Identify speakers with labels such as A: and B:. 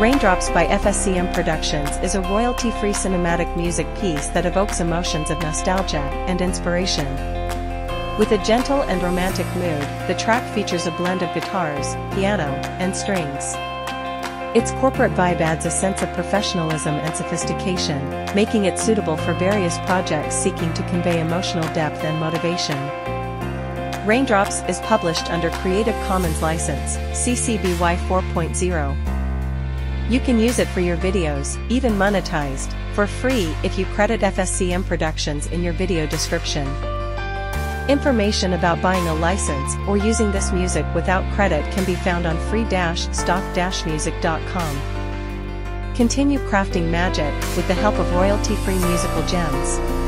A: Raindrops by FSCM Productions is a royalty-free cinematic music piece that evokes emotions of nostalgia and inspiration. With a gentle and romantic mood, the track features a blend of guitars, piano, and strings. Its corporate vibe adds a sense of professionalism and sophistication, making it suitable for various projects seeking to convey emotional depth and motivation. Raindrops is published under Creative Commons license, CC BY 4.0. You can use it for your videos, even monetized, for free if you credit FSCM Productions in your video description. Information about buying a license or using this music without credit can be found on free-stock-music.com. Continue crafting magic with the help of royalty-free musical gems.